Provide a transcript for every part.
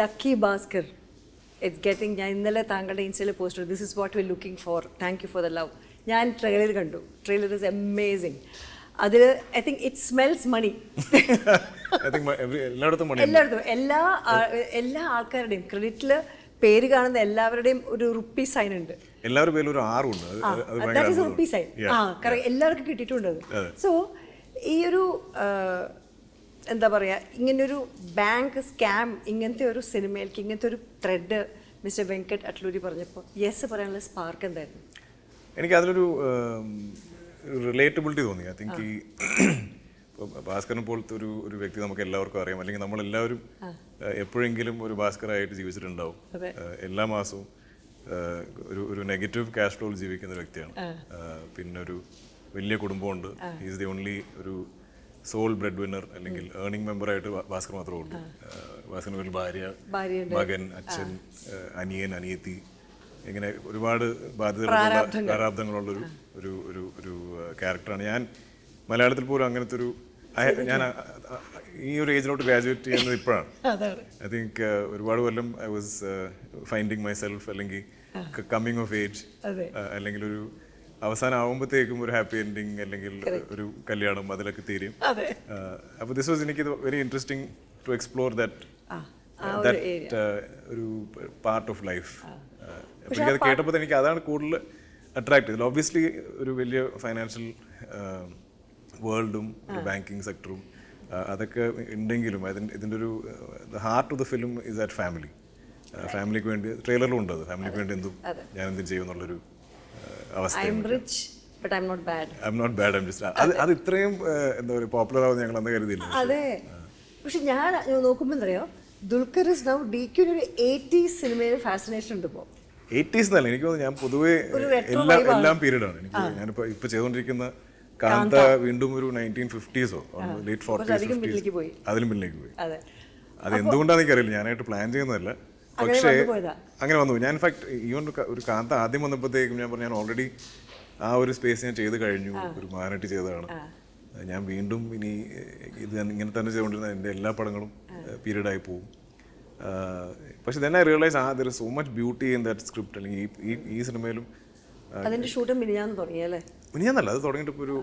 Lucky Bhaskar it's getting ഞാൻ ഇന്നലെ താങ്കളുടെ ഇൻസ്റ്റയിൽ post this is what we looking for thank you for the love ഞാൻ ട്രെയിലർ കണ്ടു. ട്രെയിലർ ഇസ് അമേസിങ് അതിൽ I think it smells money എല്ലായിടത്തും എല്ലാ എല്ലാ ആൾക്കാരുടെയും ക്രെഡിറ്റിൽ പേര് കാണുന്ന എല്ലാവരുടെയും ഒരു റുപ്പി സൈൻ ഉണ്ട്. എല്ലാവരുടെ പേരിലും ഒരു ആറുണ്ട് അത് അത് അത് ഭയങ്കര ദാറ്റ് ഇസ് അത്ഭുതം. Rupee sign Yeah. ആ കറക്റ്റ് എല്ലാവർക്കും കിട്ടിയിട്ടുണ്ട്. സോ ഈ ഒരു എന്താ പറയുക ഇങ്ങനൊരു ബാങ്ക് സ്കാം ഇങ്ങനത്തെ ഒരു സിനിമയിലേക്ക് ഇങ്ങനത്തെ ഒരു ത്രെഡ് മിസ്റ്റർ വെങ്കട്ട് അട്ലൂരി പറഞ്ഞപ്പോൾ യെസ് പറയാനുള്ള സ്പാർക്ക് എന്തായിരുന്നു? എനിക്ക് അതിലൊരു റിലേറ്റബിലിറ്റി തോന്നി. ഐ തിങ്ക് ഈ ഇപ്പോൾ ഭാസ്കറിനെ പോലത്തെ ഒരു ഒരു വ്യക്തി നമുക്ക് എല്ലാവർക്കും അറിയാം. അല്ലെങ്കിൽ നമ്മളെല്ലാവരും എപ്പോഴെങ്കിലും ഒരു ഭാസ്കറായിട്ട് ജീവിച്ചിട്ടുണ്ടാവും. എല്ലാ മാസവും ഒരു ഒരു നെഗറ്റീവ് ക്യാഷ് ഫ്ലോയിൽ ജീവിക്കുന്ന ഒരു വ്യക്തിയാണ്. പിന്നെ ഒരു വലിയ കുടുംബമുണ്ട്. ഈസ് ദി ഓൺലി ഒരു സോൾ ബ്രെഡ് വിന്നർ അല്ലെങ്കിൽ ഏർണിംഗ് മെമ്പറായിട്ട് ഭാസ്കർ മാത്രമേ ഉള്ളൂ. ഭാസ്കറിന് ഒരു ഭാര്യ മകൻ അച്ഛൻ അനിയൻ അനിയത്തി ഇങ്ങനെ ഒരുപാട് ബാധ്യതകളുള്ള പ്രാരാബ്ദങ്ങളുള്ളൊരു ഒരു ഒരു ഒരു ക്യാരക്ടറാണ് ഞാൻ മലയാളത്തിൽ പോലും അങ്ങനത്തെ ഒരു ഞാൻ ഈ ഒരു ഏജിലോട്ട് ഗ്രാജുവേറ്റ് ചെയ്യുന്നത് ഇപ്പോഴാണ്. ഐ തിങ്ക് ഒരുപാട് കൊല്ലം I was finding myself അല്ലെങ്കിൽ കമ്മിങ് ഓഫ് ഏജ് അല്ലെങ്കിൽ ഒരു അവസാനം ആവുമ്പോഴത്തേക്കും ഒരു ഹാപ്പി എൻഡിങ് അല്ലെങ്കിൽ ഒരു കല്യാണം അതിലൊക്കെ തീരും. അപ്പോൾ ദിസ് വാസ് എനിക്ക് very interesting to explore that ഒരു ദാറ്റ് ഒരു പാർട്ട് ഓഫ് ലൈഫ് എനിക്കത് കേട്ടപ്പോൾ എനിക്ക് അതാണ് കൂടുതൽ അട്രാക്ട് ചെയ്തത്. ഒബ്വിയസ്ലി ഒരു വലിയ ഫൈനാൻഷ്യൽ വേൾഡും ബാങ്കിങ് സെക്ടറും അതൊക്കെ ഉണ്ടെങ്കിലും അതിന് ഇതിന്റെ ഒരു the heart of the film is that family ഫാമിലിക്ക് വേണ്ടി ട്രെയിലറിലും ഉണ്ട് അത്. ഫാമിലിക്ക് വേണ്ടി എന്തും ഞാൻ എന്തും ചെയ്യുമെന്നുള്ളൊരു അവസ്ഥ അത് ഇത്രയും ഏഹ്, എന്താ പറയുക പോപ്പുലർ ആവുമെന്ന് ഞങ്ങൾ അന്ന് കരുതിയില്ല അതെ. പക്ഷെ ഞാൻ നോക്കുമ്പോൾ എന്തറിയോ ദുൽഖർ ഇസ് നൗ ഡി ക്യൂന് ഒരു സിനിമയിൽ ഫാസിനേഷൻ ഉണ്ട് ഇപ്പോൾ എയ്റ്റീസ് എന്നല്ല എനിക്ക് തോന്നുന്നു ഞാൻ പൊതുവേ എല്ലാ. എല്ലാം പീരീഡാണ് എനിക്ക് ഞാനിപ്പോൾ ഇപ്പോൾ ചെയ്തുകൊണ്ടിരിക്കുന്ന കാന്ത. വീണ്ടും ഒരു നയന്റീൻ ഫിഫ്റ്റീസോ ലേറ്റ് ഫോർട്ടീസ്. അതിലും പിന്നിലേക്ക് പോയി. അതെ. അത് എന്തുകൊണ്ടാന്ന് എനിക്കറിയില്ല ഞാനായിട്ട് പ്ലാൻ ചെയ്യുന്നതല്ല. പക്ഷേ? അങ്ങനെ വന്നു ഞാൻ ഇൻഫാക്ട് ഈ ഒരു കാന്ത ആദ്യം വന്നപ്പോഴത്തേക്കും ഞാൻ പറഞ്ഞു ഞാൻ ഓൾറെഡി ആ ഒരു സ്പേസ് ഞാൻ ചെയ്ത് കഴിഞ്ഞു. ഒരു മാനായിട്ട് ചെയ്തതാണ്. ഞാൻ വീണ്ടും ഇനി ഇത് ഇങ്ങനെ തന്നെ ചെയ്തുകൊണ്ടിരുന്ന എന്റെ എല്ലാ പടങ്ങളും പീരീഡായി പോകും. പക്ഷെ തന്നെ ഐ റിയലൈസ് ആ there so much beauty in that script അല്ലെങ്കിൽ ഈ ഈ സിനിമയിലും അതിന്റെ ഷൂട്ടും മിനിഞ്ഞാന്ന് തുടങ്ങിയല്ലേ അത് തുടങ്ങിയിട്ട് ഒരു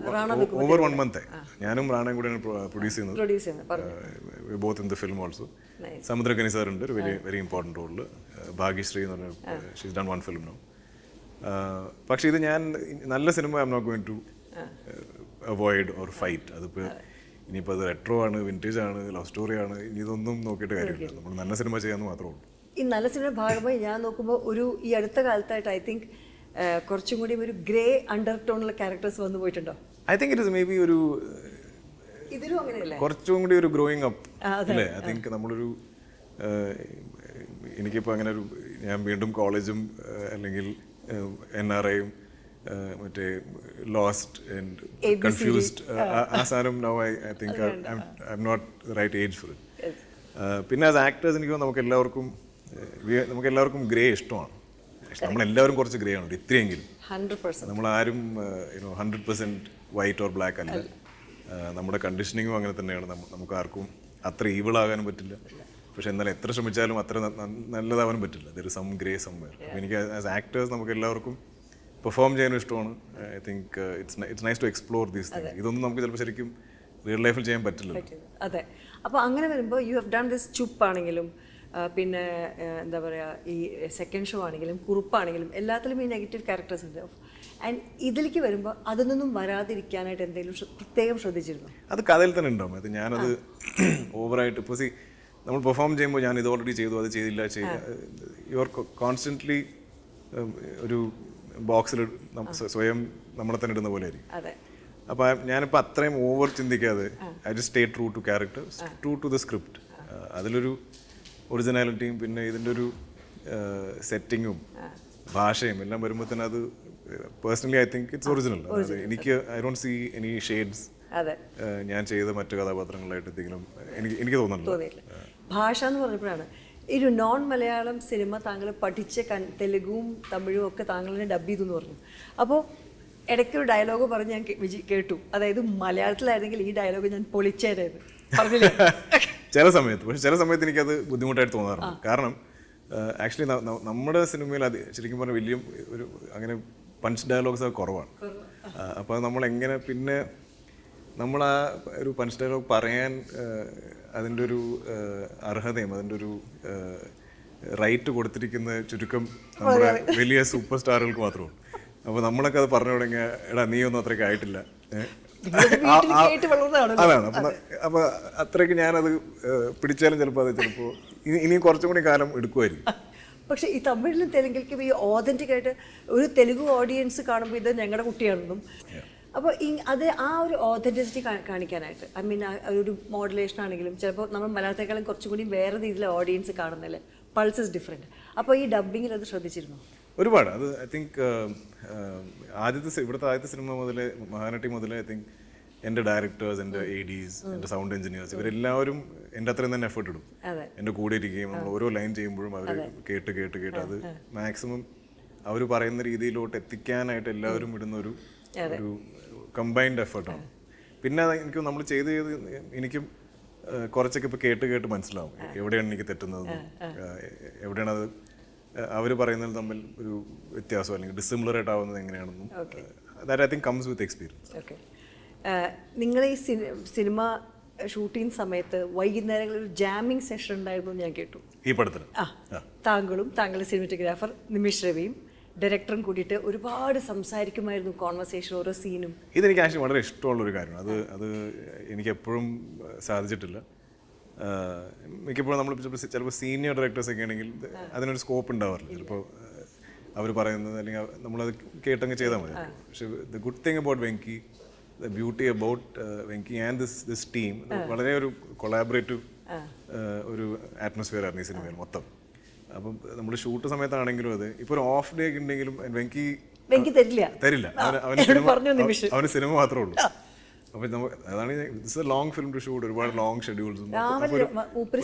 ഓവർ വൺ മന്ത് ഞാനും റാണയും കൂടെയാണ് പ്രൊഡ്യൂസ് ചെയ്യുന്നത്. Both in the film also. Samuthirakani sir ഉണ്ട് ഒരു വലിയ വെരി ഇമ്പോർട്ടന്റ് റോളിൽ ഭാഗ്യശ്രീ എന്ന് പറഞ്ഞ she's done one film no പക്ഷേ ഇത് ഞാൻ നല്ല cinema I'm not going to avoid or fight അതിപ്പോൾ ഇനിയിപ്പോൾ അത് റെട്രോ ആണ് വിന്റേജ് ആണ് ലവ് സ്റ്റോറി ആണ് ഇനി ഇതൊന്നും നോക്കിയിട്ട് കാര്യമില്ല. നമ്മൾ നല്ല സിനിമ ചെയ്യാമെന്ന് മാത്രമേ ഉള്ളൂ. ഈ നല്ല സിനിമ ഭാഗമായി ഞാൻ നോക്കുമ്പോൾ ഒരു ഈ അടുത്ത കാലത്തായിട്ട് ഐ തിങ്ക് കുറച്ചും കൂടി ഒരു ഗ്രേ അണ്ടർ ടോണുള്ള ക്യാരക്ടേഴ്സ് വന്നു പോയിട്ടുണ്ടോ? I think it is maybe ഒരു കുറച്ചും കൂടി ഒരു ഗ്രോയിങ് അപ്പ്. അല്ലേ? ഐ തിങ്ക് നമ്മളൊരു എനിക്കിപ്പോൾ അങ്ങനെ ഒരു ഞാൻ വീണ്ടും കോളേജും അല്ലെങ്കിൽ എൻ ആർ ഐയും മറ്റേ ലോസ്റ്റ് ആൻഡ് കൺഫ്യൂസ്ഡ് ആ സാധനം no I I think I'm not right age for it പിന്നെ ആസ് ആക്ടേഴ്സ് എനിക്ക് നമുക്ക് എല്ലാവർക്കും നമുക്ക് എല്ലാവർക്കും ഗ്രേ ഇഷ്ടമാണ്. നമ്മളെല്ലാവരും കുറച്ച് ഗ്രേ ആണ്. ഇത്രയെങ്കിലും. നമ്മൾ ആരും hundred percent white or black അല്ല. നമ്മുടെ കണ്ടീഷനിങ്ങും അങ്ങനെ തന്നെയാണ്. നമുക്ക് ആർക്കും അത്ര ഈവിൾ ആകാനും പറ്റില്ല. പക്ഷെ എന്നാൽ എത്ര ശ്രമിച്ചാലും അത്ര നല്ലതാവാനും പറ്റില്ല. ഇതൊരു സം ഗ്രേ സംവെയർ അപ്പോൾ എനിക്ക് ആസ് ആക്ടേഴ്സ് നമുക്ക് എല്ലാവർക്കും പെർഫോം ചെയ്യാനും ഇഷ്ടമാണ്. I think it's it's nice to explore these thing ഇതൊന്നും നമുക്ക് ചിലപ്പോൾ ശരിക്കും റിയൽ ലൈഫിൽ ചെയ്യാൻ പറ്റില്ല. അതെ. അപ്പോൾ അങ്ങനെ വരുമ്പോൾ യു ഹവ് ഡൺ ദിസ് ചുപ്പാണെങ്കിലും ആ, പിന്നെ എന്താ പറയുക ഈ സെക്കൻഡ് ഷോ ആണെങ്കിലും കുറുപ്പാണെങ്കിലും എല്ലാത്തിലും ഈ നെഗറ്റീവ് ക്യാരക്ടേഴ്സ് ഉണ്ട്. ആൻഡ് ഇതിലേക്ക് വരുമ്പോൾ അതിൽ നിന്നും വരാതിരിക്കാനായിട്ട് എന്തെങ്കിലും പ്രത്യേകം ശ്രദ്ധിച്ചിരുന്നു? അത് കഥയിൽ തന്നെ ഉണ്ടാവും. അത് ഞാനത് ഓവറായിട്ട് ഇപ്പോൾ സി നമ്മൾ പെർഫോം ചെയ്യുമ്പോൾ ഞാൻ ഇത് ഓൾറെഡി ചെയ്തു അത് ചെയ്തില്ല ചെയ്യില്ല യു ആർ കോൺസ്റ്റന്റ്ലി ഒരു ബോക്സിൽ സ്വയം നമ്മളെ തന്നെ ഇടുന്ന പോലെ ആയിരിക്കും. അതെ. അപ്പോൾ ഞാനിപ്പോൾ അത്രയും ഓവർ ചിന്തിക്കാതെ I just stay true to character true to the script അതിലൊരു ഒറിജിനാലിറ്റിയും പിന്നെ ഇതിന്റെ ഒരു സെറ്റിങ്ങും ഭാഷയും എല്ലാം വരുമ്പോൾ തന്നെ അത് personally I think it's original എനിക്ക് I don't see any shades ഞാൻ ചെയ്ത മറ്റു കഥാപാത്രങ്ങളായിട്ട് എന്തെങ്കിലും എനിക്ക് എനിക്ക് തോന്നുന്നുണ്ട് ഭാഷ എന്ന് പറഞ്ഞപ്പോഴാണ് ഒരു നോൺ മലയാളം സിനിമ താങ്കൾ പഠിച്ച കൻ തെലുഗും തമിഴും ഒക്കെ താങ്കളെ ഡബ് ചെയ്തു എന്ന് പറഞ്ഞു. അപ്പോൾ ഇടയ്ക്ക് ഒരു ഡയലോഗ് പറഞ്ഞ് ഞാൻ കേട്ടു. അതായത് മലയാളത്തിലായിരുന്നെങ്കിൽ ഈ ഡയലോഗ് ഞാൻ പൊളിച്ചേരായിരുന്നു. പറഞ്ഞില്ലേ? ചില സമയത്ത് പക്ഷെ ചില സമയത്ത് എനിക്കത് ബുദ്ധിമുട്ടായിട്ട് തോന്നാറുണ്ട്. കാരണം ആക്ച്വലി നമ്മുടെ സിനിമയിൽ അത് ശരിക്കും പറഞ്ഞാൽ വലിയ ഒരു അങ്ങനെ പഞ്ച് ഡയലോഗ്സ് ഒക്കെ കുറവാണ്. അപ്പോൾ നമ്മൾ എങ്ങനെ പിന്നെ നമ്മൾ ആ ഒരു പഞ്ച് ഡയലോഗ് പറയാൻ അതിന്റെ ഒരു അർഹതയും അതിന്റെ ഒരു റൈറ്റ് കൊടുത്തിരിക്കുന്ന ചുരുക്കം നമ്മുടെ വലിയ സൂപ്പർ സ്റ്റാറുകൾക്ക് മാത്രമാണ് അപ്പോൾ നമ്മളൊക്കെ അത് പറഞ്ഞു തുടങ്ങിയ എടാ നീ ഒന്നും അത്രയ്ക്ക് ആയിട്ടില്ല. അതാണ്. അപ്പൊ ന- അപ്പൊ അത്രയ്ക്ക് ഞാനത് പിടിച്ചാലും ചിലപ്പോൾ അത് ചിലപ്പോൾ ഇനിയും കുറച്ചും കൂടി കാലം എടുക്കുമായിരിക്കും. പക്ഷെ ഈ തമിഴിലും തെലുങ്കിലും ഈ ഓതന്റിക് ആയിട്ട് ഒരു തെലുഗു ഓഡിയൻസ് കാണുമ്പോൾ ഇത് ഞങ്ങളുടെ കുട്ടിയാണെന്നും. അപ്പോൾ ഈ അത് ആ ഒരു ഓതന്റിസിറ്റി കാണിക്കാനായിട്ട് ഐ മീൻ ഒരു മോഡുലേഷൻ ആണെങ്കിലും ചിലപ്പോൾ നമ്മൾ മലയാളത്തെക്കാളും കുറച്ചും കൂടി വേറെ രീതിയിലെ ഓഡിയൻസ് കാണുന്നില്ലേ പൾസ് ഇസ് ഡിഫറെന്റ് അപ്പോൾ ഈ ഡബ്ബിങ്ങിൽ അത് ശ്രദ്ധിച്ചിരുന്നു? ഒരുപാട്. അത് ഐ തിങ്ക് ആദ്യത്തെ ഇവിടുത്തെ ആദ്യത്തെ സിനിമ മുതൽ മഹാനട്ടി മുതൽ ഐ തിങ്ക് എന്റെ ഡയറക്ടേഴ്സ് എന്റെ എ ഡീസ് എന്റെ സൗണ്ട് എഞ്ചിനീയേഴ്സ് ഇവരെല്ലാവരും എന്റെ അത്രയും തന്നെ എഫേർട്ട് ഇടും. എന്റെ കൂടെ ഇരിക്കുകയും നമ്മൾ ഓരോ ലൈൻ ചെയ്യുമ്പോഴും അവർ കേട്ട് കേട്ട് കേട്ട് അത് മാക്സിമം അവർ പറയുന്ന രീതിയിലോട്ട് എത്തിക്കാനായിട്ട് എല്ലാവരും ഇടുന്ന ഒരു ഒരു കമ്പൈൻഡ് എഫേർട്ടാണ് പിന്നെ എനിക്ക് നമ്മൾ ചെയ്ത് ചെയ്ത് എനിക്കും കുറച്ചൊക്കെ ഇപ്പോൾ കേട്ട് കേട്ട് മനസ്സിലാവും. എവിടെയാണ് എനിക്ക് തെറ്റുന്നത്? എവിടെയാണ് അത്? അവർ പറയുന്നതിൽ തമ്മിൽ ഒരു വ്യത്യാസം അല്ലെങ്കിൽ ഡിസിമിലർ ആയിട്ടാവുന്നത് എങ്ങനെയാണെന്നും that I think comes with experience okay നിങ്ങൾ ഈ സിനിമ ഷൂട്ടിംഗ് സമയത്ത് വൈകുന്നേരങ്ങളിൽ ഒരു ജാമിങ് സെഷൻ ഉണ്ടായിരുന്നു ഞാൻ കേട്ടു. ഈ പടത്തിൽ ആ താങ്കളും താങ്കളുടെ സിനിമറ്റോഗ്രാഫർ നിമിഷ് രവിയും ഡയറക്ടറും കൂടിയിട്ട് ഒരുപാട് സംസാരിക്കുമായിരുന്നു കോൺവെർസേഷൻ ഓരോ സീനും. ഇതെനിക്ക് ആക്ച്വലി വളരെ ഇഷ്ടമുള്ള ഒരു കാര്യമാണ്. അത് അത് എനിക്ക് എപ്പോഴും സാധിച്ചിട്ടില്ല മിക്കപ്പോഴും നമ്മൾ ചിലപ്പോൾ സീനിയർ ഡയറക്ടേഴ്സ് ഒക്കെ ആണെങ്കിൽ അതിനൊരു സ്കോപ്പ് ഉണ്ടാവാറില്ല. ചിലപ്പോൾ അവർ പറയുന്നത് അല്ലെങ്കിൽ നമ്മളത് കേട്ടങ്ങ് ചെയ്താൽ മതി. പക്ഷേ the good thing about Venky the beauty about Venky and this this team വളരെ ഒരു കൊളാബറേറ്റീവ് ഒരു അറ്റ്മോസ്ഫിയർ ആയിരുന്നു ഈ സിനിമയിൽ മൊത്തം. അപ്പം നമ്മൾ ഷൂട്ട് സമയത്താണെങ്കിലും അത് ഇപ്പോൾ ഒരു ഓഫ് ഡേ ഒക്കെ ഉണ്ടെങ്കിലും വെങ്കി തരില്ല. തരില്ല. അവന് സിനിമ. അവന് സിനിമ മാത്രമേ ഉള്ളൂ. അപ്പൊ നമുക്ക് അതാണ് it's a long film to shoot ഒരുപാട് ലോങ് ഷെഡ്യൂൾസും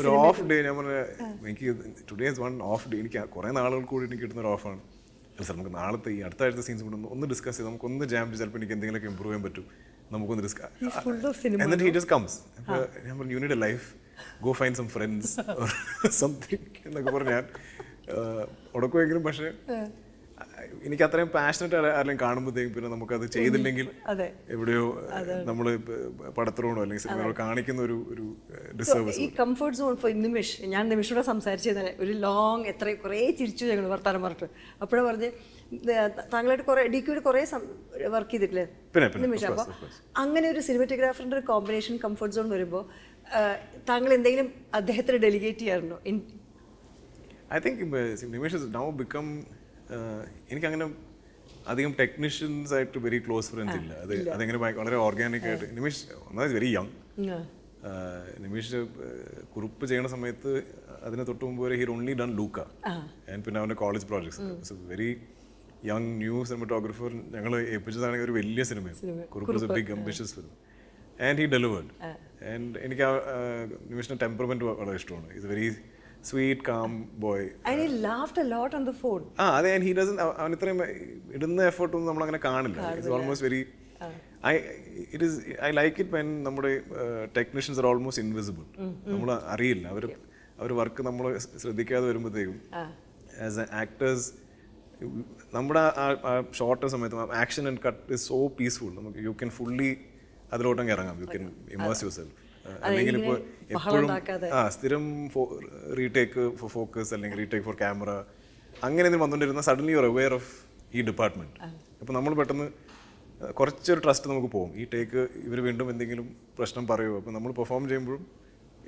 ഒരു ഓഫ് ഡേ ഞാൻ പറഞ്ഞ എനിക്ക് ടുഡേ വൺ ഓഫ് ഡേ എനിക്ക് കുറെ നാളുകൾ കൂടി എനിക്ക് കിട്ടുന്ന ഒരു ഓഫാണ് സാർ നമുക്ക് നാളത്തെ ഈ അടുത്ത ആഴ്ച സീൻസ് കൂടെ ഒന്ന് ഡിസ്കസ് ചെയ്ത് നമുക്ക് ഒന്ന് ജാം ചെയ്ത് ചിലപ്പോൾ എനിക്ക് എന്തെങ്കിലുമൊക്കെ ഇമ്പ്രൂവ് ചെയ്യാൻ പറ്റും. നമുക്കൊന്ന് ഡിസ്കസ് എന്നിട്ട് ഹി ജസ്റ്റ് കംസ് ഞാൻ പറഞ്ഞു unit a life go fine some friends something എന്നൊക്കെ പറഞ്ഞു ഞാൻ ഉടക്കുമെങ്കിലും പക്ഷേ എനിക്ക് അത്രയും പാഷനറ്റ് ആരെങ്കിലും കാണുമ്പോഴത്തേക്കും പിന്നെ നമുക്കത് ചെയ്തില്ലെങ്കിൽ. എവിടെയോ നമ്മൾ പടത്തിലോണോ അല്ലെങ്കിൽ സിനിമയിലോ കാണിക്കുന്ന ഒരു ഒരു ഡിസ്റ്റർബൻസ് ഈ കംഫർട്ട് സോൺ ഫോർ നിമിഷ് ഞാൻ നിമിഷോടെ സംസാരിച്ചത് ഒരു ലോങ് എത്ര കുറേ ചിരിച്ചു ഞങ്ങൾ വർത്താനം പറഞ്ഞിട്ട്. അപ്പോഴാണ് പറഞ്ഞ് താങ്കളായിട്ട് കുറേ ഡി ക്യൂടെ കുറേ വർക്ക് ചെയ്തിട്ടില്ലേ? നിമിഷ് അപ്പോൾ. അങ്ങനെ ഒരു സിനിമറ്റോഗ്രാഫറിന്റെ ഒരു കോമ്പിനേഷൻ കംഫർട്ട് സോൺ വരുമ്പോൾ താങ്കൾ എന്തെങ്കിലും അദ്ദേഹത്തിന് ഡെലിഗേറ്റ് ചെയ്യാറുണ്ടോ? I think Nimish now become എനിക്കങ്ങനെ അധികം ടെക്നീഷ്യൻസ് ആയിട്ട് വെരി ക്ലോസ് ഫ്രണ്ട്സ് ഇല്ല. അത് അതെങ്ങനെ വളരെ ഓർഗാനിക് ആയിട്ട്. നിമിഷ് ഒന്നാമത് വെരി യങ് നിമിഷ് കുറിപ്പ് ചെയ്യുന്ന സമയത്ത് അതിന് തൊട്ട് മുമ്പ് വരെ here only done Luca and പിന്നെ അവന്റെ college projects very young new cinematographer ഞങ്ങൾ ഏൽപ്പിച്ചതാണെങ്കിൽ ഒരു വലിയ സിനിമയാണ് Kurup big ambitious film and he delivered and എനിക്ക് ആ നിമിഷിന്റെ ടെമ്പർമെന്റ് വളരെ ഇഷ്ടമാണ്. ഇത് very sweet calm boy lot on the phone ആ അതെ ഹി ഡസൻ അവൻ ഇത്രയും ഇടുന്ന എഫേർട്ടൊന്നും നമ്മൾ അങ്ങനെ കാണില്ല it's almost very I it is I like it when നമ്മുടെ ടെക്നീഷ്യൻസ് ആർ ഓൾമോസ്റ്റ് ഇൻവിസിബിൾ നമ്മൾ അറിയില്ല. അവർ അവർ വർക്ക് നമ്മൾ ശ്രദ്ധിക്കാതെ വരുമ്പോഴത്തേക്കും ആസ് എ ആക്ടേഴ്സ് നമ്മുടെ ആ ഷോർട്ട് സമയത്ത് action and cut is so peaceful നമുക്ക് യു ക്യാൻ ഫുള്ളി അതിലോട്ടങ്ങ് ഇറങ്ങാം. You can immerse yourself അല്ലെങ്കിൽ ഇപ്പോൾ എപ്പോഴും ആ സ്ഥിരം റീടേക്ക് ഫോർ ഫോക്കസ് അല്ലെങ്കിൽ റീടേക്ക് ഫോർ ക്യാമറ അങ്ങനെ എന്തെങ്കിലും വന്നുകൊണ്ടിരുന്ന സഡൻലി യുവർ അവെയർ ഓഫ് ഈ ഡിപ്പാർട്ട്മെന്റ് അപ്പോൾ നമ്മൾ പെട്ടെന്ന് കുറച്ചൊരു ട്രസ്റ്റ് നമുക്ക് പോകും. ഈ ടേക്ക് ഇവർ വീണ്ടും എന്തെങ്കിലും പ്രശ്നം പറയുമോ അപ്പോൾ നമ്മൾ പെർഫോം ചെയ്യുമ്പോഴും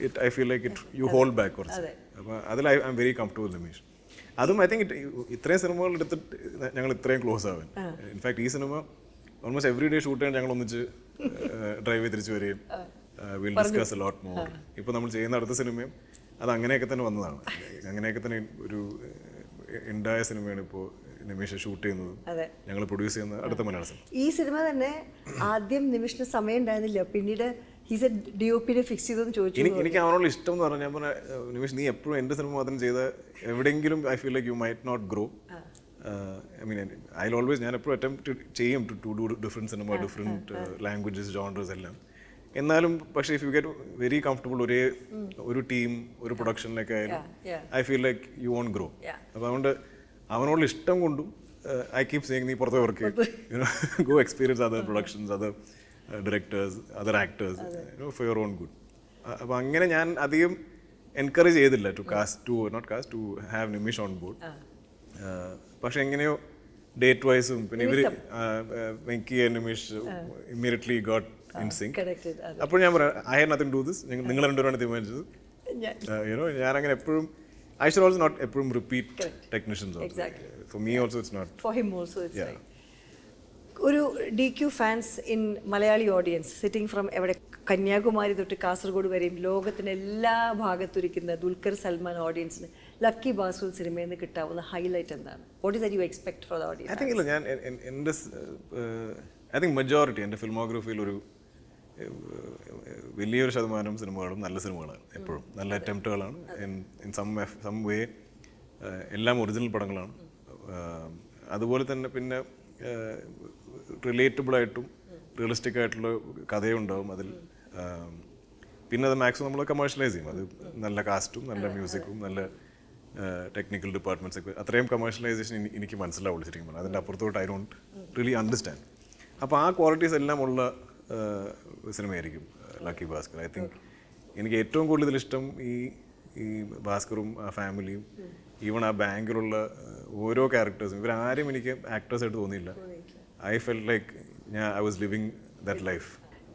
it I feel like it you hold back കുറച്ച്. അപ്പോൾ അതിൽ I am very comfortable Ramesh അതും ഐ തിങ്ക് ഇത്രയും സിനിമകൾ എടുത്തിട്ട് ഞങ്ങൾ ഇത്രയും ക്ലോസ് ആവാൻ. ഇൻഫാക്ട് ഈ cinema almost every day shoot ചെയ്യാൻ ഞങ്ങൾ ഒന്നിച്ച് ഡ്രൈവ് ചെയ്ത് തിരിച്ചു വരികയും. വിൽ ഡിസ്കസ് ലോട്ട് മോർ ഇപ്പോൾ നമ്മൾ ചെയ്യുന്ന അടുത്ത സിനിമയും അത് അങ്ങനെയൊക്കെ തന്നെ വന്നതാണ്. അങ്ങനെയൊക്കെ തന്നെ ഒരു ഉണ്ടായ സിനിമയാണ് ഇപ്പോൾ നിമിഷ ഷൂട്ട് ചെയ്യുന്നത്. ഞങ്ങൾ പ്രൊഡ്യൂസ് ചെയ്യുന്ന അടുത്ത മലയാള സിനിമ. ഈ സിനിമ തന്നെ ആദ്യം നിമിഷിന് സമയം ഉണ്ടായിരുന്നില്ല. പിന്നീട് ഹീസ് എ ഡി ഒ പിനെ ഫിക്സ് ചെയ്തെന്ന് ചോദിച്ചു എനിക്ക് അവനോട് ഇഷ്ടം എന്ന് പറഞ്ഞാൽ ഞാൻ പറഞ്ഞ നിമിഷ് നീ എപ്പോഴും എന്റെ സിനിമ മാത്രം ചെയ്ത എവിടെയെങ്കിലും I feel like you might not grow I mean I always ഞാൻ എപ്പോഴും അറ്റംപ്റ്റ് ചെയ്യും ടു ഡു ഡിഫറെന്റ് സിനിമ ഡിഫറെന്റ് ലാംഗ്വേജസ് ജോണ്ടേഴ്സ് എല്ലാം. എന്നാലും പക്ഷേ if you get very comfortable ഒരേ ഒരു ടീം ഒരു പ്രൊഡക്ഷനിലൊക്കെ ആയാലും. I feel like you won't grow അപ്പം അപ്പോൾ അതുകൊണ്ട് അവനോട് ഇഷ്ടം കൊണ്ടും ഐ കീപ് സേയിങ് നീ പുറത്തെ work go experience other productions other directors other actors for your own good അപ്പോൾ അങ്ങനെ ഞാൻ അധികം എൻകറേജ് ചെയ്തില്ല to cast to not cast to have Nimish on board പക്ഷെ എങ്ങനെയോ ഡേറ്റ് വൈസും പിന്നെ ഇവർ Venky Nimish immediately got in sync അപ്പോൾ ഞാൻ പറയാം I have nothing do this നിങ്ങൾ രണ്ടുപേരാണ് തീരുമാനിച്ചത്. യുനോ ഞാൻ അങ്ങനെ എപ്പോഴും ഐ ഷുഡ് ഓൾസോ നോട്ട് എപ്പോഴും repeat. Technicians. For me also it's not for him also it's. Like ഒരു D Q fans in Malayali audience sitting from എവിടെ? കന്യാകുമാരി തൊട്ട് കാസർഗോഡ് വരെയും ലോകത്തിന്റെ എല്ലാ ഭാഗത്തുരിക്കുന്ന ദുൽഖർ സൽമാൻ ഓഡിയൻസിന് ലക്കി ബാസുൽ സിനിമയിൽ നിന്ന് കിട്ടാവുന്ന ഹൈലൈറ്റ് എന്താണ്? What is you expect for the I audience ഞാൻ എൻ- എൻ- എന്റെ ഐ തിങ്ക് മെജോറിറ്റി എന്റെ ഫിലിമോഗ്രഫിയിൽ ഒരു വലിയൊരു ശതമാനം സിനിമകളും നല്ല സിനിമകളാണ് എപ്പോഴും. നല്ല അറ്റംപ്റ്റുകളാണ്. ഇൻ സം സം വേ എല്ലാം ഒറിജിനൽ പടങ്ങളാണ്. അതുപോലെ തന്നെ പിന്നെ റിലേറ്റബിളായിട്ടും റിയലിസ്റ്റിക് ആയിട്ടുള്ള കഥയുണ്ടാവും അതിൽ. പിന്നെ അത് മാക്സിമം നമ്മൾ കമേഴ്ഷ്യലൈസ് ചെയ്യും. അത് നല്ല കാസ്റ്റും നല്ല മ്യൂസിക്കും നല്ല ടെക്നിക്കൽ ഡിപ്പാർട്ട്മെന്റ്സ് ഒക്കെ. അത്രയും കമേഴ്ഷ്യലൈസേഷൻ എനിക്ക് മനസ്സിലാവുള്ളൂ ശരിക്കും അതിന്റെ അപ്പുറത്തോട്ട് ഐ ഡോണ്ട് റിയലി അണ്ടർസ്റ്റാൻഡ് അപ്പോൾ ആ ക്വാളിറ്റീസ് എല്ലാം ഉള്ള സിനിമയായിരിക്കും ലക്കി ഭാസ്കർ. ഐ തിങ്ക് എനിക്ക് ഏറ്റവും കൂടുതൽ ഇഷ്ടം ഈ ഈ ഭാസ്കറും ആ ഫാമിലിയും ഈവൺ ആ ബാങ്കിലുള്ള ഓരോ ക്യാരക്ടേഴ്സും. ഇവരാരും എനിക്ക് ആക്ടേഴ്സായിട്ട് തോന്നിയില്ല. ഐ ഫെൽ ലൈക്ക് ഞാൻ I was living that life.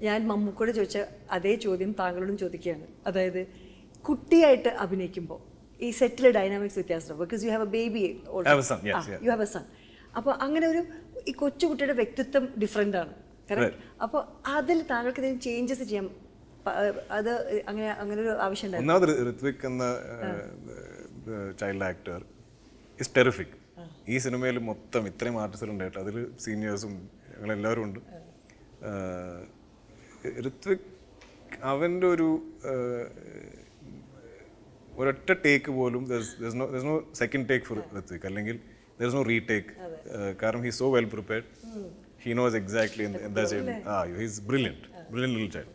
ഞാൻ മമ്മൂക്കോട് ചോദിച്ച അതേ ചോദ്യം താങ്കളോടും ചോദിക്കുകയാണ്. അതായത് കുട്ടിയായിട്ട് അഭിനയിക്കുമ്പോൾ ഈ സെറ്റിലെ ഡൈനാമിക്സ് വ്യത്യാസം because you have a baby. You have a son അപ്പോൾ അങ്ങനെ ഒരു ഈ കൊച്ചുകുട്ടിയുടെ വ്യക്തിത്വം ഡിഫറെന്റ് ആണ്. അപ്പോൾ അതിൽ താങ്കൾക്ക് എന്തെങ്കിലും ചേഞ്ചസ് ചെയ്യാം അത് അങ്ങനെ അങ്ങനെ ഒരു ആവശ്യം ഒന്നാമത് ഋത്വിക് എന്ന ചൈൽഡ് ആക്ടർ ഇസ് ടെറിഫിക് ഈ സിനിമയിൽ മൊത്തം ഇത്രയും ആർട്ടിസ്റ്റുകൾ ഉണ്ടായിട്ട് അതിൽ സീനിയേഴ്സും ഞങ്ങളെല്ലാവരും ഉണ്ട്. ഋത്വിക് അവന്റെ ഒരു ഒരൊറ്റ ടേക്ക് പോലും no no second take for Rithvik. അല്ലെങ്കിൽ ദർ നോ റീടേക്ക് കാരണം he so well prepared he knows exactly എന്താ ചെയ്യുന്നത് ആ he's brilliant brilliant little child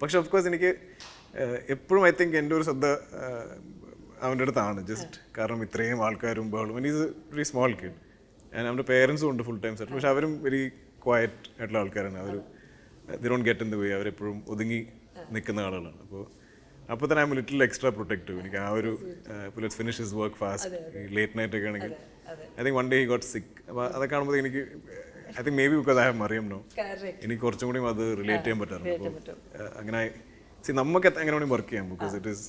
പക്ഷെ ഓഫ് കോഴ്സ് എനിക്ക് എപ്പോഴും ഐ തിങ്ക് എന്റെ ഒരു ശ്രദ്ധ ആഹ് അവന്റെ അടുത്താണ്. ജസ്റ്റ് കാരണം ഇത്രയും ആൾക്കാരും ബഹളും. ഈസ് വെരി സ്മോൾ കിഡ് ഞാൻ അവന്റെ പേരൻസും ഉണ്ട് ഫുൾ ടൈം സെറ്റ് പക്ഷെ അവരും വെരി ക്വയറ്റ് ആയിട്ടുള്ള ആൾക്കാരാണ്. അവർ they don't get in the way അവരെപ്പോഴും ഒതുങ്ങി നിൽക്കുന്ന ആളുകളാണ്. അപ്പോൾ അപ്പോൾ തന്നെ ഐ ലിറ്റിൽ എക്സ്ട്രാ പ്രൊട്ടക്റ്റീവ് എനിക്ക് ആ ഒരു let's finish his work fast late night ഒക്കെ ആണെങ്കിൽ I think one day he got sick അപ്പോൾ അതൊക്കെ കാണുമ്പോൾ എനിക്ക് I think maybe because I have Mariyam no. എനിക്ക് കുറച്ചും കൂടി അത് റിലേറ്റ് ചെയ്യാൻ പറ്റാറുണ്ട്. അങ്ങനെ സി നമുക്ക് എങ്ങനെ വേണമെങ്കിൽ വർക്ക് ചെയ്യാം because it is.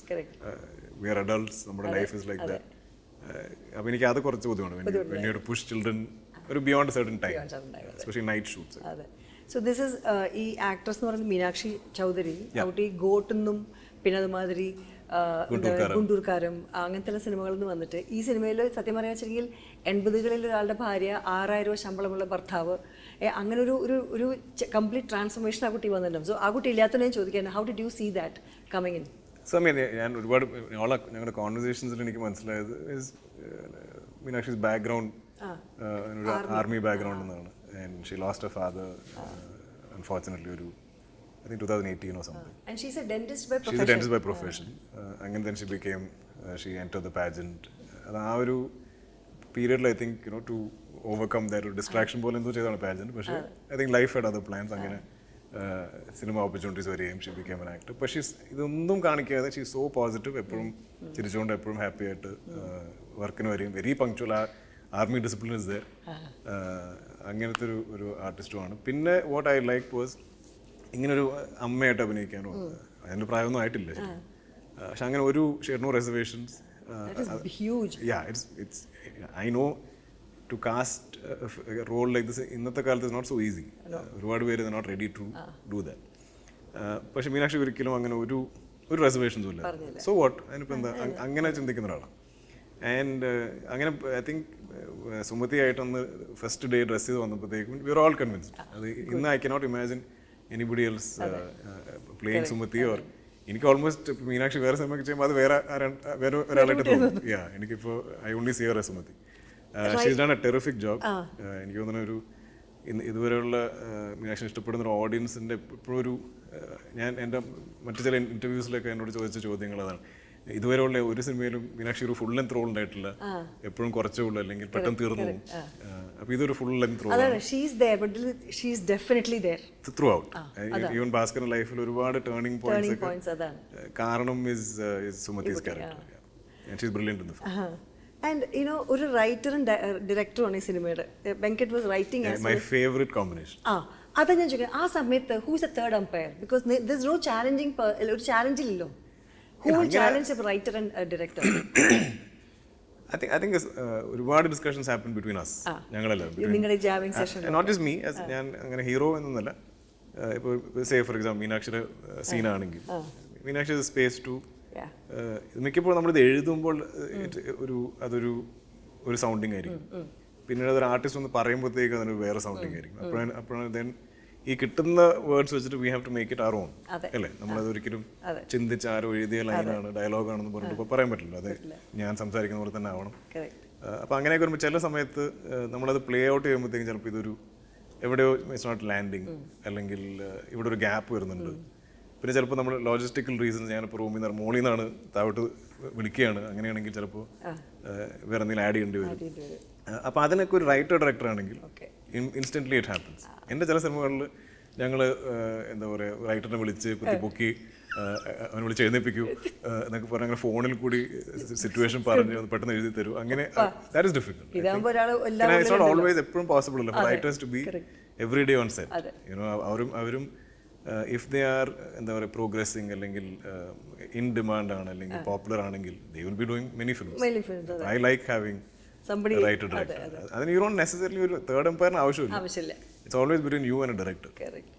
We are adults നമ്മുടെ ലൈഫ് ഇസ് ലൈക്ക് ദാറ്റ് അപ്പോൾ എനിക്ക് അത് കുറച്ച് ബുദ്ധിമുട്ടാണ്. പുഷ് ചിൽഡ്രൻ ഒരു beyond certain time especially night shoots so this is ഈ ആക്ട്രസ് എന്ന് പറയുന്നത് മീനാക്ഷി ചൗധരി ഔട്ടി ഗോട്ടെന്നും പിന്നെ അതുമാതിരി ഗുണ്ടൂർക്കാരം അങ്ങനത്തെ സിനിമകളിൽ നിന്ന് വന്നിട്ട്. ഈ സിനിമയിൽ സത്യം പറയാ വെച്ചെങ്കിൽ എൺപതുകളിൽ ഒരാളുടെ ഭാര്യ ആറായിരം രൂപ ശമ്പളമുള്ള ഭർത്താവ് അങ്ങനൊരു അങ്ങനെ ഒരു ഒരു ഒരു കംപ്ലീറ്റ് ട്രാൻസ്ഫോർമേഷൻ ആ കുട്ടി വന്നിട്ടുണ്ടാവും. സോ ആ കുട്ടി ഇല്ലാത്തതിനെ ചോദിക്കാൻ how did you see that coming in സമയം ഞാൻ ഒരുപാട് ഓളെ ഞങ്ങളുടെ കോൺവെർസേഷൻസിൽ എനിക്ക് മനസ്സിലായത് മീനാക്ഷി ബാക്ക്ഗ്രൗണ്ട് ആർമി ബാക്ക്ഗ്രൗണ്ട് എന്നാണ് and she lost a father unfortunately ഒരു I think two thousand എയ്റ്റീനോ something and she's a dentist by she's a dentist by profession അങ്ങനെ തന്നെ she became she enter the pageant അത് ആ ഒരു പീരിയഡിൽ I think you know to overcome that ഒരു distraction പോലെ എന്തോ ചെയ്താണ് പാജന്റ് പക്ഷേ I think life had other plans അങ്ങനെ സിനിമ ഓപ്പർച്യൂണിറ്റീസ് വരികയും ഷീ ബിക്കേം എൻ ആക്ടർ പക്ഷേ ഇതൊന്നും കാണിക്കാതെ ഷീ സോ പോസിറ്റീവ് എപ്പോഴും ചിരിച്ചുകൊണ്ട് എപ്പോഴും ഹാപ്പി ആയിട്ട് വർക്കിന് വരികയും വെരി പങ്ക്ച്വൽ ആ ആർമി ഡിസിപ്ലിൻ ഇസ് ദർ അങ്ങനത്തെ ഒരു ഒരു ആർട്ടിസ്റ്റുമാണ് പിന്നെ വാട്ട് ഐ ലൈക്ക് വാസ് ഇങ്ങനൊരു അമ്മയായിട്ട് അഭിനയിക്കാനോ അതിന്റെ പ്രായമൊന്നും ആയിട്ടില്ല പക്ഷെ അങ്ങനെ ഒരു share no reservations I know to cast role like this ഇന്നത്തെ കാലത്ത് ഇസ് നോട്ട് സോ ഈസി ഒരുപാട് പേര് not ready to do that പക്ഷെ മീനാക്ഷി ഒരിക്കലും അങ്ങനെ ഒരു ഒരു റിസർവേഷൻസും ഇല്ല. സോ വാട്ട് അതിനിപ്പോൾ എന്താ? അങ്ങനെ ചിന്തിക്കുന്ന ഒരാളാണ് ആൻഡ് അങ്ങനെ ഐ തിങ്ക് സുമതി ആയിട്ടൊന്ന് ഫസ്റ്റ് ഡേ ഡ്രസ്സ് ചെയ്ത് വന്നപ്പോഴത്തേക്കും വി ആർ ഓൾ കൺവിൻസ്ഡ് അത് ഇന്ന് I cannot imagine anybody else playing Sumathi or എനിക്ക് ഓൾമോസ്റ്റ് മീനാക്ഷി വേറെ സിനിമയ്ക്ക് ചെയ്യുമ്പോൾ അത് വേറെ വേറെ ഒരാളായിട്ട് തോന്നും. യാ എനിക്കിപ്പോൾ I only see her Sumathi she's done a terrific job എനിക്ക് തോന്നുന്ന ഒരു ഇതുവരെയുള്ള മീനാക്ഷി ഇഷ്ടപ്പെടുന്ന ഒരു ഓഡിയൻസിന്റെ ഇപ്പോഴും ഒരു ആ, ഞാൻ എന്റെ മറ്റു ചില ഇന്റർവ്യൂസിലൊക്കെ എന്നോട് ചോദിച്ച ചോദ്യങ്ങൾ അതാണ്. ഇതുവരെയുള്ള ഒരു സിനിമയിലും മീനാക്ഷി ഒരു ഫുൾ ലെങ്ത് റോൾ ഉണ്ടായിട്ടില്ല എപ്പോഴും കുറച്ചേ ഉള്ളൂ അല്ലെങ്കിൽ പെട്ടെന്ന് തീർന്നു അപ്പോൾ ഇതൊരു ഫുൾ ലെങ്ത് റോൾ അതാണ്. She's there but she's definitely there throughout even ഭാസ്കറിന്റെ ലൈഫിൽ ഒരുപാട് ടേണിംഗ് പോയിന്റ്സ് ടേണിംഗ് ഒക്കെ പോയിന്റ്സ് അതാണ്. uh, കാരണം is Sumathi's character she's brilliant in the and you know ഒരു റൈറ്ററും ഡയറക്ടറുമാണ് ഈ സിനിമയുടെ Venkat was writing my favourite combination ആ അതാ ഞാൻ ചോദിക്കുന്നത്. ആ സമയത്ത് who's a third umpire because this no challenging ഒരു ചാലഞ്ചില്ലല്ലോ who challenge writer and director I think I think ഒരുപാട് ഡിസ്കഷൻസ് ഹാപ്പൻ ബിറ്റ്വീൻ അസ് ഞങ്ങളെല്ലാം നോട്ട് ജസ്റ്റ് മീ ഞാൻ അങ്ങനെ ഹീറോ എന്നൊന്നല്ല ഇപ്പോൾ സേ ഫോർ എക്സാമ്പിൾ മീനാക്ഷിയുടെ സീനാണെങ്കിൽ മീനാക്ഷി സ്പേസ് ടു. മിക്കപ്പോഴും നമ്മളിത് എഴുതുമ്പോൾ ഒരു അതൊരു ഒരു സൗണ്ടിങ് ആയിരിക്കും. പിന്നീട് അതൊരു ആർട്ടിസ്റ്റ് ഒന്ന് പറയുമ്പോഴത്തേക്ക് അതൊരു വേറെ സൗണ്ടിങ് ആയിരിക്കും. അപ്പോഴാണ് അപ്പോഴാണ് ദെൻ ഈ കിട്ടുന്ന വേർഡ്സ് വെച്ചിട്ട് we have to make it our own അല്ലേ? നമ്മളത് ഒരിക്കലും. ചിന്തിച്ച് ആരോ എഴുതിയ ലൈനാണ് ഡയലോഗാണെന്ന് പറഞ്ഞിട്ട് ഇപ്പോൾ പറയാൻ പറ്റില്ല. അതെ ഞാൻ സംസാരിക്കുന്ന പോലെ തന്നെ ആവണം. അപ്പോൾ അങ്ങനെയൊക്കെ വരുമ്പോൾ ചില സമയത്ത് നമ്മളത് പ്ലേ ഔട്ട് ചെയ്യുമ്പോഴത്തേക്കും ചിലപ്പോൾ ഇതൊരു എവിടെയോ ഇറ്റ്സ് നോട്ട് ലാൻഡിങ് അല്ലെങ്കിൽ ഇവിടെ ഒരു ഗ്യാപ്പ് വരുന്നുണ്ട്. പിന്നെ ചിലപ്പോൾ നമ്മൾ ലോജിസ്റ്റിക്കൽ റീസൺസ് ഞാനിപ്പോൾ റൂമിൽ നിന്ന് മോളിൽ നിന്നാണ് താഴോട്ട് വിളിക്കുകയാണ്. അങ്ങനെയാണെങ്കിൽ ചിലപ്പോൾ വേറെ എന്തെങ്കിലും ആഡ് ചെയ്യേണ്ടി വരും. അപ്പോൾ അതിനൊക്കെ ഒരു റൈറ്റർ ഡയറക്ടർ ആണെങ്കിൽ Okay. ഇൻസ്റ്റന്റ്ലി ഇറ്റ് ഹാപ്പൻസ് എന്റെ ചില സിനിമകളിൽ ഞങ്ങൾ എന്താ പറയുക റൈറ്ററിനെ വിളിച്ച് കുത്തിപ്പൊക്കി അവനെ വിളിച്ച് എഴുന്നേപ്പിക്കൂ എന്നൊക്കെ പറഞ്ഞ് അങ്ങനെ ഫോണിൽ കൂടി സിറ്റുവേഷൻ പറഞ്ഞ് പെട്ടെന്ന് എഴുതി തരൂ. അങ്ങനെ ദാറ്റ് ഇസ് ഡിഫിക്കൽട്ട് ഓൾവേസ് എപ്പോഴും പോസിബിൾ അല്ല writers to be every day on set you know അവരും അവരും ഇഫ് ദേ ആർ എന്താ പറയുക പ്രോഗ്രസിങ് അല്ലെങ്കിൽ ഇൻ ഡിമാൻഡ് ആണ് അല്ലെങ്കിൽ പോപ്പുലർ ആണെങ്കിൽ they will be doing many films Many films, I like having Somebody- writer director അതിന് യു ഡോണ്ട് നെസസറിലി ഒരു തേർഡ് എംപയറിന് ആവശ്യമില്ല. ആവശ്യമില്ല. It's always between you and director correct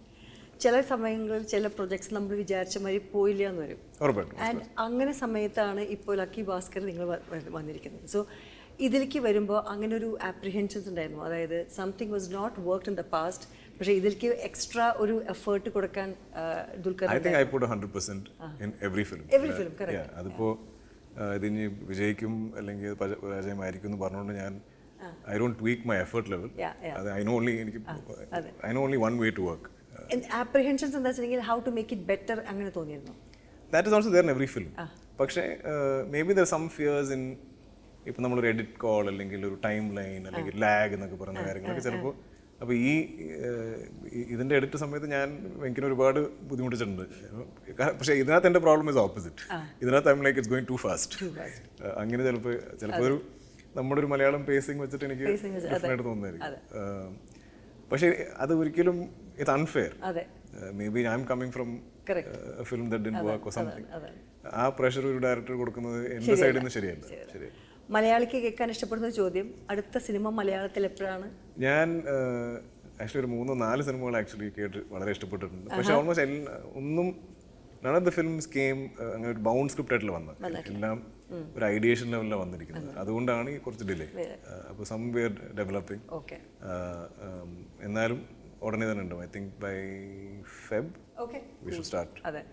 ചില സമയങ്ങളിൽ ചില പ്രൊജക്ട്സ് നമ്മൾ വിചാരിച്ച മാതിരി പോയില്ല എന്ന് വരും. ആൻഡ് അങ്ങനെ സമയത്താണ് ഇപ്പോൾ ലക്കി ഭാസ്കർ നിങ്ങൾ വന്നിരിക്കുന്നത്. സോ ഇതിലേക്ക് വരുമ്പോൾ അങ്ങനെ ഒരു ആപ്രിഹെൻഷൻസ് ഉണ്ടായിരുന്നു. അതായത് something was not work in the past പക്ഷേ ഇതിലേക്ക് എക്സ്ട്രാ ഒരു എഫേർട്ട് കൊടുക്കാൻ Dulquer I think I put hundred percent in every film every film correct അതിപ്പോ ഇതിനി വിജയിക്കും അല്ലെങ്കിൽ പരാജയമായിരിക്കും എന്ന് പറഞ്ഞുകൊണ്ട് ഞാൻ I don't tweak my effort level. അത് ഐ നോ ഓൺലി എനിക്ക് I know only one way to work apprehensions എന്താ വെച്ചിട്ടുണ്ടെങ്കിൽ how to make it better അങ്ങനെ തോന്നിയിരുന്നു? That is also there in every film പക്ഷേ maybe there some fears in ഇപ്പം നമ്മളൊരു edit call അല്ലെങ്കിൽ ഒരു ടൈം ലൈൻ അല്ലെങ്കിൽ ലാഗ് എന്നൊക്കെ പറയുന്ന കാര്യങ്ങളൊക്കെ ചിലപ്പോൾ അപ്പോൾ ഈ ഇതിന്റെ ഇതിന്റെ എഡിറ്റ് സമയത്ത് ഞാൻ എനിക്കിന് ഒരുപാട് ബുദ്ധിമുട്ടിച്ചിട്ടുണ്ട്. പക്ഷേ ഇതിനകത്ത് എന്റെ പ്രോബ്ലം ഇസ് ഓപ്പോസിറ്റ് ഇതിനകത്ത് I'm like it's going too fast അങ്ങനെ ചിലപ്പോൾ ചിലപ്പോൾ ഒരു നമ്മുടെ ഒരു മലയാളം പേസിങ് വെച്ചിട്ട് എനിക്ക് ഡിഫറെന്റ് തോന്നുന്നതായിരിക്കും. പക്ഷേ അത് ഒരിക്കലും it's unfair maybe I'm coming from. Film the didn't work something ആ പ്രഷർ ഒരു ഡയറക്ടർ കൊടുക്കുന്നത് എന്റെ സൈഡിൽ നിന്ന് ശരിയല്ല. ശരി മലയാളിക്ക് കേൾക്കാൻ ഇഷ്ടപ്പെടുന്ന ചോദ്യം. അടുത്ത സിനിമ മലയാളത്തിൽ എപ്പോഴാണ്? ഞാൻ ആക്ച്വലി ഒരു മൂന്നോ നാല് സിനിമകൾ ആക്ച്വലി കേട്ട് വളരെ ഇഷ്ടപ്പെട്ടിട്ടുണ്ട്. പക്ഷെ ഓൾമോസ്റ്റ് എല്ലാ ഒന്നും none of the films came അങ്ങനെ ഒരു ബൗണ്ട് സ്ക്രിപ്റ്റ് ആയിട്ടില്ല വന്നത്. എല്ലാം ഒരു ഐഡിയേഷൻ ലെവലിലാണ് വന്നിരിക്കുന്നത്. അതുകൊണ്ടാണ് ഈ കുറച്ച് ഡിലേ അപ്പോൾ സം വിയർ ഡെവലപ്പിംഗ് ഓക്കെ. എന്നാലും ഉടനെ തന്നെ ഉണ്ടാവും. I think by Feb okay. We should start അതെ.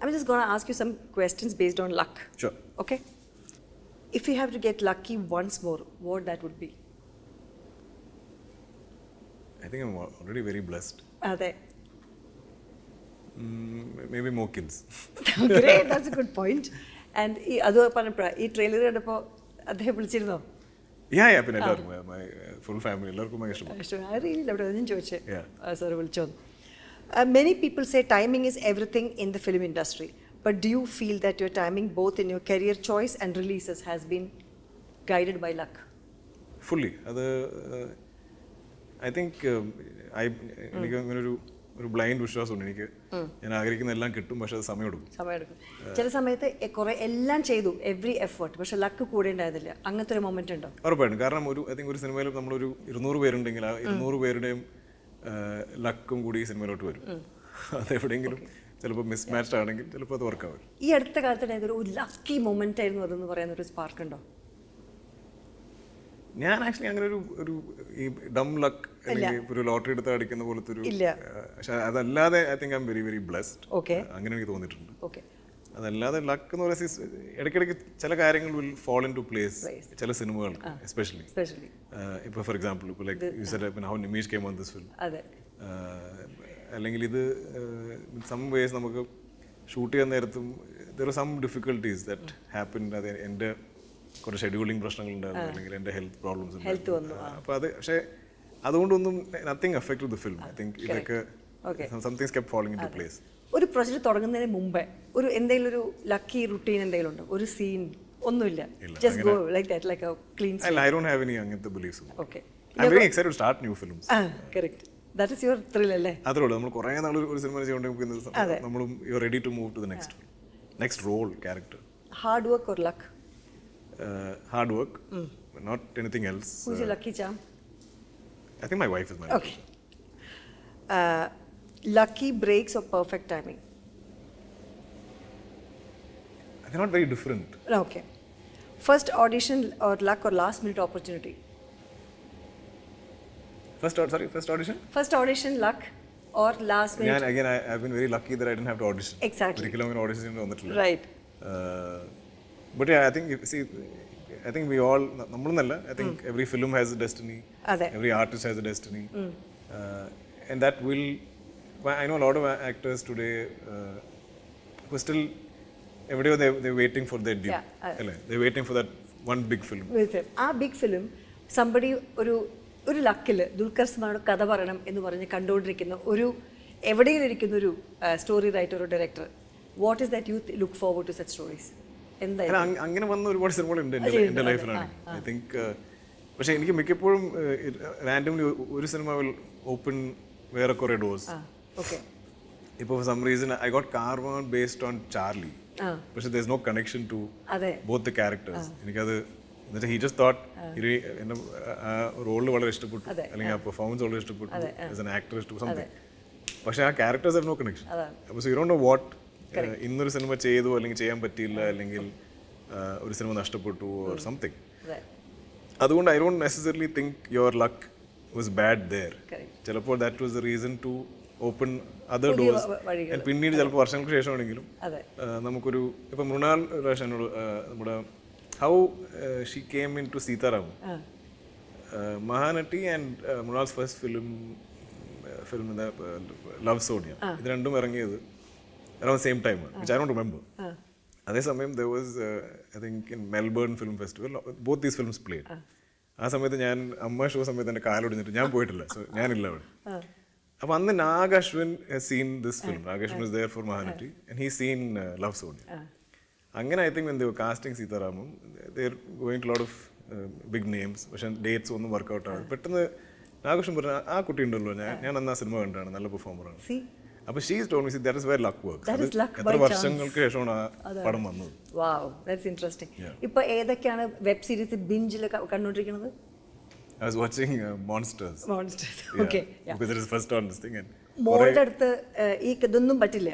I am just gonna ask you some questions based on luck sure Okay. If you have to get lucky once more, what that would be? I think I'm already very blessed അതെ. Maybe more kids Great, that's a good point. And ഈ അത് പറഞ്ഞപ്പോഴാണ് ഈ trailer കണ്ടപ്പോൾ അദ്ദേഹം വിളിച്ചിരുന്നോ? യാ യാ പിന്നെ എല്ലാവർക്കും full family എല്ലാവർക്കും ഭയങ്കര ഇഷ്ടപ്പെട്ടു. ഇഷ്ടം. അറിയില്ല അവിടെ ഞാൻ ചോദിച്ചേ. Yeah. Sir വിളിച്ചോന്ന്. Many people say timing is everything in the film industry but do you feel that your timing, both in your career choice and releases, has been guided by luck? Fully. അത് I think I എനിക്ക് അങ്ങനെ ഒരു ഒരു blind വിശ്വാസമുണ്ട്. എനിക്ക് ഞാൻ ആഗ്രഹിക്കുന്ന എല്ലാം കിട്ടും പക്ഷെ അത് സമയമെടുക്കും സമയമെടുക്കും ചില സമയത്ത് കുറെ എല്ലാം ചെയ്തു എവറി എഫേർട്ട് പക്ഷെ ലക്ക് കൂടെ ഉണ്ടായതില്ല അങ്ങനത്തെ ഒരു മൊമെന്റ് ഉണ്ടോ? ഉറപ്പായിട്ടും. കാരണം ഒരു ഐ തിങ്ക് ഒരു സിനിമയിൽ നമ്മളൊരു ഇരുന്നൂറ് പേരുണ്ടെങ്കിൽ ആ ഇരുന്നൂറ് പേരുടെയും ലക്കും കൂടി ഈ സിനിമയിലോട്ട് വരും. അതെവിടെയെങ്കിലും ചിലപ്പോൾ മിസ്മാച്ച് ആണെങ്കിൽ ചിലപ്പോൾ അത് വർക്കാവും ഈ അടുത്ത കാലത്ത് ഒരു ലക്കി മൊമെന്റ് ആയിരുന്നു അതെന്ന് പറയുന്ന ഒരു സ്പാർക്ക് ഉണ്ടോ? ഞാൻ ആക്ച്വലി അങ്ങനെ ഒരു ഒരു ഈ ഡം ലക്ക് അല്ലെങ്കിൽ ഒരു ലോട്ടറി എടുത്ത് അടിക്കുന്ന പോലത്തെ ഒരു. പക്ഷെ അതല്ലാതെ I think I'm very very blessed okay അങ്ങനെ എനിക്ക് തോന്നിയിട്ടുണ്ട്. ഓക്കെ അതല്ലാതെ ലക്ക് എന്ന് പറയുന്നത് ഇടയ്ക്കിടയ്ക്ക് ചില കാര്യങ്ങൾ will fall in to place ചില സിനിമകൾ എസ്പെഷ്യലി സ്പെഷ്യലി ഇപ്പോൾ ഫോർ എക്സാമ്പിൾ ഇപ്പോൾ like you said how Nimish came on this film അല്ലെങ്കിൽ ഇത് സം വേസ് നമുക്ക് ഷൂട്ട് ചെയ്യാൻ നേരത്തും there are some difficulties that happen അത് എന്റെ കുറച്ച് ഷെഡ്യൂളിംഗ് പ്രശ്നങ്ങളുണ്ടായിരുന്നു അല്ലെങ്കിൽ എന്റെ ഹെൽത്ത് പ്രോബ്ലംസ് അപ്പോൾ അത് പക്ഷേ അതുകൊണ്ടൊന്നും nothing affect the film I think ഇതൊക്കെ. Somethings keep falling into place ഒരു പ്രൊജക്ട് തുടങ്ങുന്നതിന് മുമ്പേ ഒരു എന്തെങ്കിലും ഒരു ലക്കി റുട്ടീൻ എന്തെങ്കിലും ഉണ്ടോ? ഒരു സീൻ ഒന്നുമില്ല. Just go like that like a clean scene I don't have any അങ്ങനത്തെ beliefs okay I very excited to start new films ah correct that is your thrill അല്ലേ? അത്രേ ഉള്ളൂ. നമ്മൾ കുറേ നാൾ ഒരു സിനിമ ചെയ്തുകൊണ്ടിരിക്കുന്നത് നമ്മളും you are ready to move to the next next role character hard work or luck hard work not anything else who's you lucky charm I think my wife is my okay lucky breaks or perfect timing I not very different okay first audition or luck or last minute opportunity first sorry first audition first audition luck or last ഞാൻ again I have been very lucky that I done have to audition exactly ഒരിക്കലും അങ്ങനെ audition ചെയ്യേണ്ടി വന്നിട്ടില്ല. Right but I think see I think we all നമ്മളെന്നല്ല I think every film has a destiny. Every artist has a destiny and that will I know lot of actors today still എവിടെയോ waiting for the due അല്ലേ waiting for that one big film ah big film somebody ഒരു ഒരു ലക്കിൽ ദുൽഖർ സൽമാനോട് കഥ പറയണം എന്ന് പറഞ്ഞ് കണ്ടുകൊണ്ടിരിക്കുന്ന ഒരു എവിടെയും ഇരിക്കുന്ന ഒരു story writer director what is that you look forward to such stories എന്തായാലും അങ്ങനെ വന്ന ഒരുപാട് സിനിമകളുണ്ട് എന്റെ ലൈഫിലാണ്. ഐ തിങ്ക് പക്ഷേ എനിക്ക് മിക്കപ്പോഴും റാൻഡംലി ഒരു സിനിമ വിൽ ഓപ്പൺ വേറെ കുറേ ഡോസ് ഓക്കെ ഇപ്പോൾ for some reason I got Karwaan based on Charlie പക്ഷേ there is no connection to both the characters എനിക്കത് എന്നുവെച്ചാൽ ഹി ജസ്റ്റ് തോട്ട് എന്റെ എന്റെ ആ റോളിൽ വളരെ ഇഷ്ടപ്പെട്ടു. അല്ലെങ്കിൽ ആ. പെർഫോമൻസ് വളരെ ഇഷ്ടപ്പെട്ടു. ആസ് എൻ ആക്ടർ ഇഷ്ടപ്പെട്ടു സംതിങ് പക്ഷേ ആ ക്യാരക്ടേഴ്സ് ആർ നോ കണക്ഷൻ അപ്പോൾ so you don't know what ഇന്നൊരു സിനിമ ചെയ്തു അല്ലെങ്കിൽ ചെയ്യാൻ പറ്റിയില്ല അല്ലെങ്കിൽ ഒരു സിനിമ നഷ്ടപ്പെട്ടു ഓർ സംതിങ് അതെ. അതുകൊണ്ട് I don't necessarily think your luck was bad there Correct. ചിലപ്പോൾ that was the reason to open other doors. പിന്നീട് ചിലപ്പോൾ വർഷങ്ങൾക്ക് ശേഷമാണെങ്കിലും നമുക്കൊരു ഇപ്പം മൃണാൽ രാജ് എന്നോട് ആ, നമ്മുടെ how she came into Sita Ramam ah Mahanati and Mrunal's first film film love Sonia ഇത് രണ്ടും ഇറങ്ങിയത് around same time which I don't remember അതേസമയം there was I think in Melbourne film festival both these films play ആ സമയത്ത് ഞാൻ അമ്മ show സമയത്ത് എന്റെ കാലൊടിഞ്ഞിട്ട് ഞാൻ പോയിട്ടില്ല സോ ഞാനില്ല അവിടെ. അപ്പൊ അന്ന് Nag Ashwin seen this film Nag Ashwin is there for Mahanati and he seen love Sonia അങ്ങനെ ഐ തിങ്ക് എന്ത് casting സീതാറാമും there going to lot of big names പക്ഷെ ഡേറ്റ്സ് ഒന്നും വർക്കൗട്ട് ആണ് പെട്ടെന്ന് നാഗകൃഷ്ണൻ പറഞ്ഞു "ആ- കുട്ടി ഉണ്ടല്ലോ ഞാൻ ഞാൻ അന്ന് ആ സിനിമ കണ്ടാണ് നല്ല പെർഫോമറാണ് സി അപ്പൊ she's told me that is very luck work എത്ര വർഷങ്ങൾക്ക് ശേഷമാണ് ആ പടം വന്നത്. വാവ് ദാറ്റ്സ് ഇൻട്രസ്റ്റിംഗ് ഇപ്പൊ ഏതൊക്കെയാണ് വെബ് സീരീസ് ബിഞ്ചിൽ കണ്ടുകൊണ്ടിരിക്കുന്നത് I was watching monsters monsters okay because it is first on this thing and മോളുടെ അടുത്ത് ഈ ഇതൊന്നും പറ്റില്ല.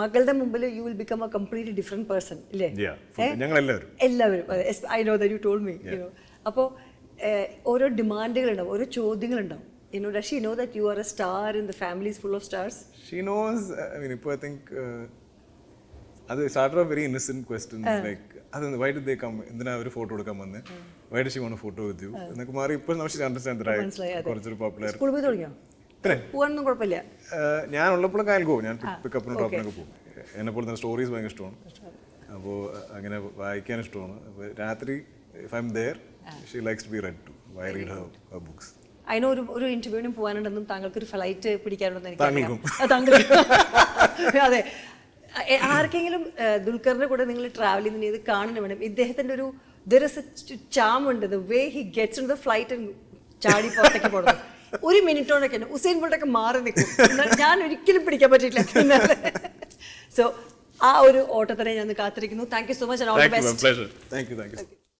മകളുടെ മുമ്പിൽ you will become a completely different person ഇല്ലേ? ഞങ്ങൾ എല്ലാവരും. എല്ലാവരും I know do told me അപ്പോൾ ഓരോ ഡിമാൻഡുകളുണ്ടാവും ഓരോ ചോദ്യങ്ങളുണ്ടാവും. അത് starter of very innocent questions like അത് വൈ ഡി ദേ കം എന്തിനാ ഒരു ഫോട്ടോ എടുക്കാൻ വന്ന്? Why did she want photo with you എന്നൊക്കെ മാറി ഇപ്പോൾ നമ്മൾ അണ്ടർസ്റ്റാൻഡ് കുറച്ചൊരു പോപ്പുലർ സ്കൂൾ പോയി തുടങ്ങിയോ? ഇത്രേ പോകാനൊന്നും കുഴപ്പമില്ല. ഞാൻ ഉള്ളപ്പോഴും കായൽ പോകും. ഞാൻ പിക്കപ്പിനും ഡ്രോപ്പിനൊക്കെ പോകും. എന്നെ പോലെ തന്നെ സ്റ്റോറീസ് ഭയങ്കര ഇഷ്ടമാണ്. അപ്പോൾ അങ്ങനെ വായിക്കാൻ ഇഷ്ടമാണ്. അപ്പോൾ രാത്രി if I am there she likes to be read to why read her books അതിന് ഒരു ഒരു ഇന്റർവ്യൂവിനും പോകാനുണ്ടെന്നും താങ്കൾക്ക് ഒരു ഫ്ലൈറ്റ് പിടിക്കാനുണ്ടെന്ന് എനിക്ക് അതെ. ആർക്കെങ്കിലും ദുൽഖറിന്റെ കൂടെ നിങ്ങൾ ട്രാവൽ ചെയ്യുന്ന ഇത് കാണണം വേണം. ഇദ്ദേഹത്തിന്റെ ഒരു ദർ ഇസ് എ ചാം ഉണ്ട്. The way he gets in the flight ചാടി പുറത്തേക്ക് പോകണം ഒരു മിനിറ്റോടൊക്കെ തന്നെ ഉസൈൻ ബോൾട്ടൊക്കെ മാറി നിൽക്കും. ഞാൻ ഒരിക്കലും പിടിക്കാൻ പറ്റിയിട്ടില്ല സോ ആ ഒരു ഓട്ടത്തിനെ ഞാൻ കാത്തിരിക്കുന്നു. Thank you so much all the best thank you thank you